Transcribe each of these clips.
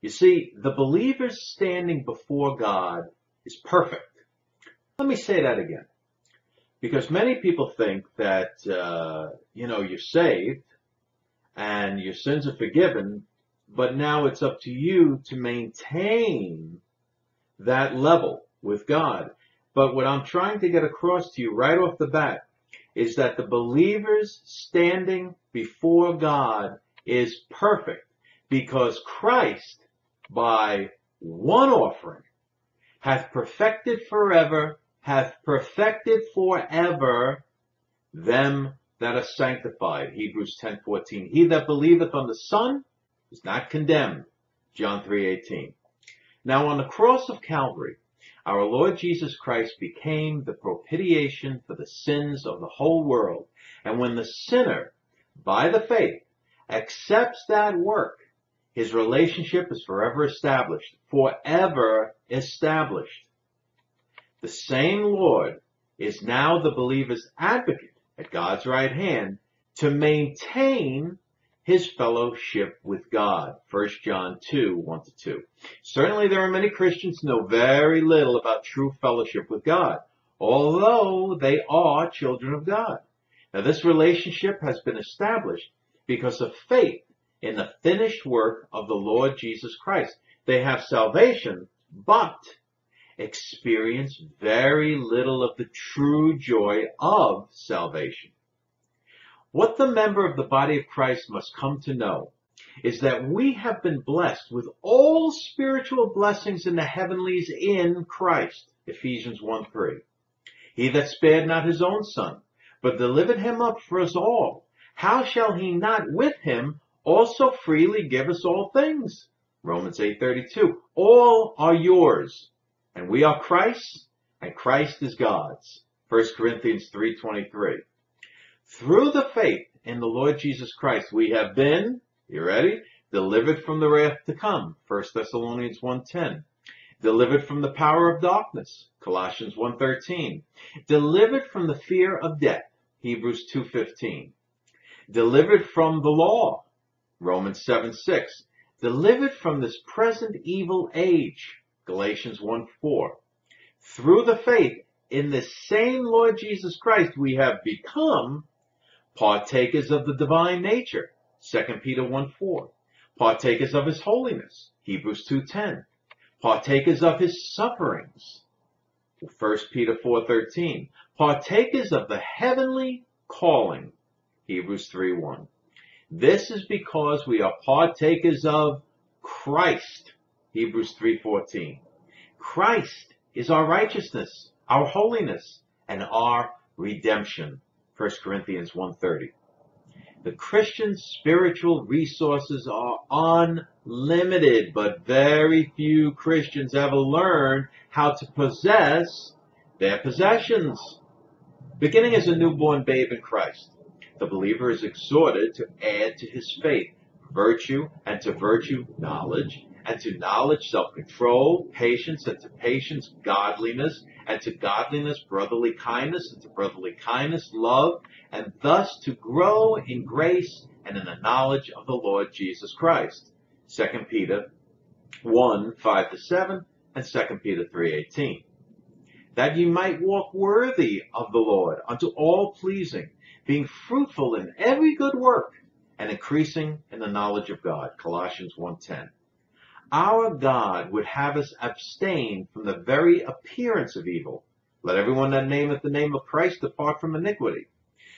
You see, the believer's standing before God is perfect. Let me say that again. Because many people think that, uh, you know, you're saved and your sins are forgiven, but now it's up to you to maintain that level with God. But what I'm trying to get across to you right off the bat is that the believer's standing before God is perfect because Christ, by one offering, hath perfected forever, hath perfected forever them that are sanctified. Hebrews 10:14. He that believeth on the Son is not condemned. John 3:18. Now on the cross of Calvary, our Lord Jesus Christ became the propitiation for the sins of the whole world. And when the sinner, by the faith, accepts that work, his relationship is forever established, forever established. The same Lord is now the believer's advocate at God's right hand to maintain his fellowship with God. 1 John 2, 1 to 2. Certainly there are many Christians who know very little about true fellowship with God, although they are children of God. Now this relationship has been established because of faith in the finished work of the Lord Jesus Christ. They have salvation, but experience very little of the true joy of salvation. What the member of the body of Christ must come to know is that we have been blessed with all spiritual blessings in the heavenlies in Christ. Ephesians 1 3. He that spared not his own son, but delivered him up for us all, how shall he not with him also freely give us all things? Romans 8:32. All are yours and we are Christ's, and Christ is God's. 1 Corinthians 3.23. Through the faith in the Lord Jesus Christ, we have been, you ready? Delivered from the wrath to come. 1 Thessalonians 1.10. Delivered from the power of darkness. Colossians 1.13. Delivered from the fear of death. Hebrews 2.15. Delivered from the law. Romans 7.6. Delivered from this present evil age. Galatians 1 4. Through the faith in the same Lord Jesus Christ, we have become partakers of the divine nature. 2 Peter 1 4. Partakers of his holiness. Hebrews 2.10. Partakers of his sufferings. 1 Peter 4.13. Partakers of the heavenly calling. Hebrews 3.1. This is because we are partakers of Christ. Hebrews 3:14. Christ is our righteousness, our holiness, and our redemption. 1 Corinthians 1:30. The Christian's spiritual resources are unlimited, but very few Christians ever learn how to possess their possessions. Beginning as a newborn babe in Christ, the believer is exhorted to add to his faith virtue, and to virtue knowledge, and to knowledge self-control, patience, and to patience godliness, and to godliness brotherly kindness, and to brotherly kindness love, and thus to grow in grace and in the knowledge of the Lord Jesus Christ. 2 Peter 1, 5 to 7, and 2 Peter 3, 18. That ye might walk worthy of the Lord unto all pleasing, being fruitful in every good work, and increasing in the knowledge of God. Colossians 1.10 our God would have us abstain from the very appearance of evil. Let everyone that nameth the name of Christ depart from iniquity,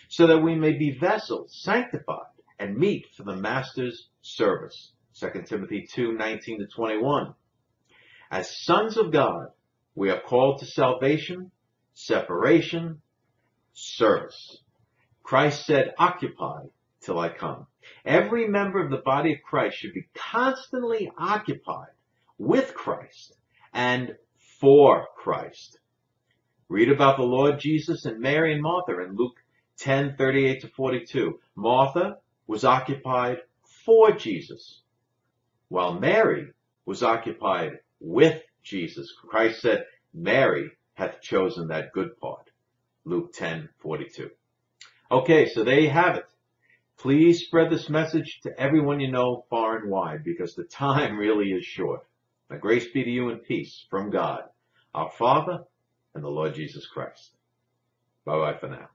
so that we may be vessels sanctified and meet for the Master's service. 2 Timothy 2, 19 to 21. As sons of God, we are called to salvation, separation, service. Christ said, occupy till I come. Every member of the body of Christ should be constantly occupied with Christ and for Christ. Read about the Lord Jesus and Mary and Martha in Luke 10, 38 to 42. Martha was occupied for Jesus, while Mary was occupied with Jesus. Christ said, Mary hath chosen that good part. Luke 10, 42. Okay, so there you have it Please spread this message to everyone you know far and wide because the time really is short. Now grace be to you and peace from God, our Father and the Lord Jesus Christ. Bye bye for now.